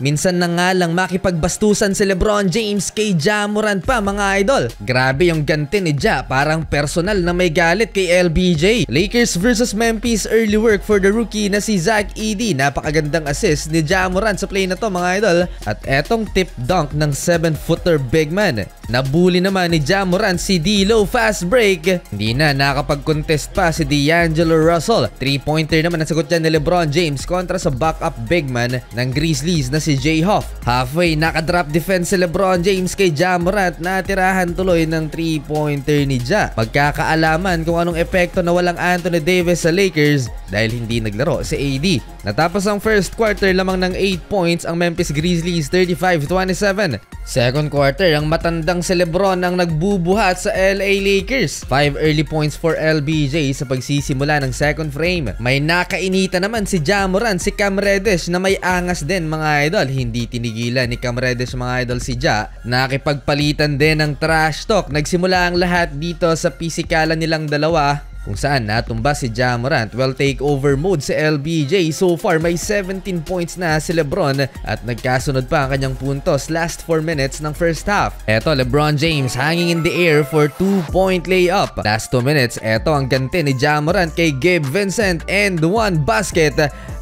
Minsan na nga lang makipagbastusan si Lebron James kay Ja pa mga idol. Grabe yung ganti ni Ja, parang personal na may galit kay LBJ. Lakers versus Memphis early work for the rookie na si Zach Edey. Napakagandang assist ni Ja Morant sa play na to mga idol. At etong tip dunk ng 7-footer big man. Nabuli naman ni Ja Morant si D'Lo fast break. Hindi na nakapag-contest pa si D'Angelo Russell. 3-pointer naman ang sagot niya ni Lebron James kontra sa backup big man ng Grizzlies na si Jay Hoff. Halfway, nakadrop defense si Lebron James kay Ja Morant na tirahan tuloy ng 3-pointer ni Ja. Magkakaalaman kung anong epekto na walang Anthony Davis sa Lakers dahil hindi naglaro si AD. Natapos ang first quarter lamang ng 8 points ang Memphis Grizzlies 35-27. Second quarter, ang matandang si Lebron ang nagbubuhat sa LA Lakers. 5 early points for LBJ sa pagsisimula ng second frame. May nakainita naman si Ja Morant, si Cam Reddish na may angas din mga idol, hindi tinigilan ni Cam Reddish mga idol si Ja. Nakipagpalitan din ng trash talk. Nagsimula ang lahat dito sa pisikalan nilang dalawa kung saan natumba si Jamorant well take over mode si LBJ so far may 17 points na si Lebron at nagkasunod pa ang kanyang puntos last 4 minutes ng first half. Eto Lebron James hanging in the air for 2 point layup. Last 2 minutes eto ang ganti ni Jamorant kay Gabe Vincent and one basket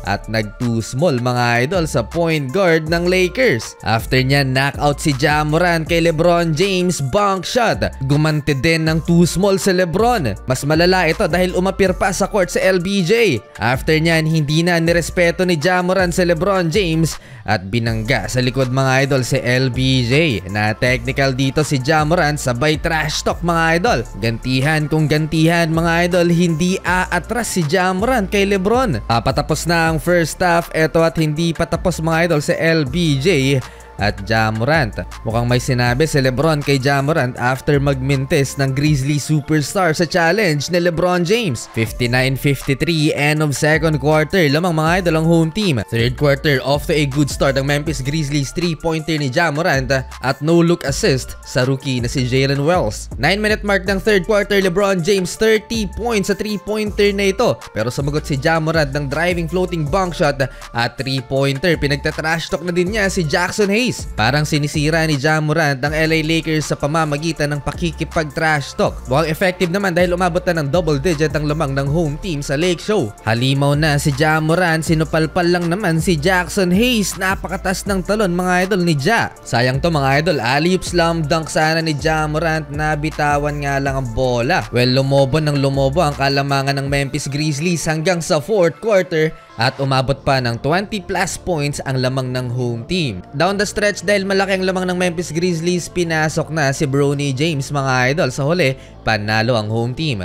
at nag too small mga idol sa point guard ng Lakers. After niya knockout si Jamoran kay Lebron James bunk shot. Gumanti din ng too small si Lebron. Mas malala ito dahil umapir pa sa court sa LBJ. After niyan hindi na nirespeto ni Jamoran si Lebron James at binangga sa likod mga idol si LBJ. Na technical dito si Jamoran sabay trash talk mga idol. Gantihan kung gantihan mga idol hindi aatras si Jamoran kay Lebron. Papatapos na ang first half. Ito at hindi pa tapos mga idol sa LBJ at Jamorant. Mukhang may sinabi si Lebron kay Jamorant after magmintis ng Grizzly Superstar sa challenge ni Lebron James. 59-53 end of second quarter lamang mga idol ang home team. Third quarter off to a good start ang Memphis Grizzlies 3-pointer ni Jamorant at no-look assist sa rookie na si Jalen Wells. 9 minute mark ng third quarter Lebron James 30 points sa 3-pointer na ito pero sumagot si Jamorant ng driving floating bunk shot at 3-pointer. Pinagtatrash talk na din niya si Jackson Hayes Greece. Parang sinisira ni Ja Morant ang LA Lakers sa pamamagitan ng pakikipag-trash talk. Mukhang effective naman dahil umabot na ng double digit ang lamang ng home team sa Lake Show. Halimaw na si Ja Morant, sinupalpal lang naman si Jackson Hayes. Napakatas ng talon mga idol ni Ja. Sayang to mga idol, alley-oop slam dunk sana ni Ja Morant na bitawan nga lang ang bola. Well, lumobo ng lumobo ang kalamangan ng Memphis Grizzlies hanggang sa fourth quarter at umabot pa ng 20 plus points ang lamang ng home team. Down the stretch dahil malaki ang lamang ng Memphis Grizzlies, pinasok na si Bronny James mga idol. Sa huli, panalo ang home team.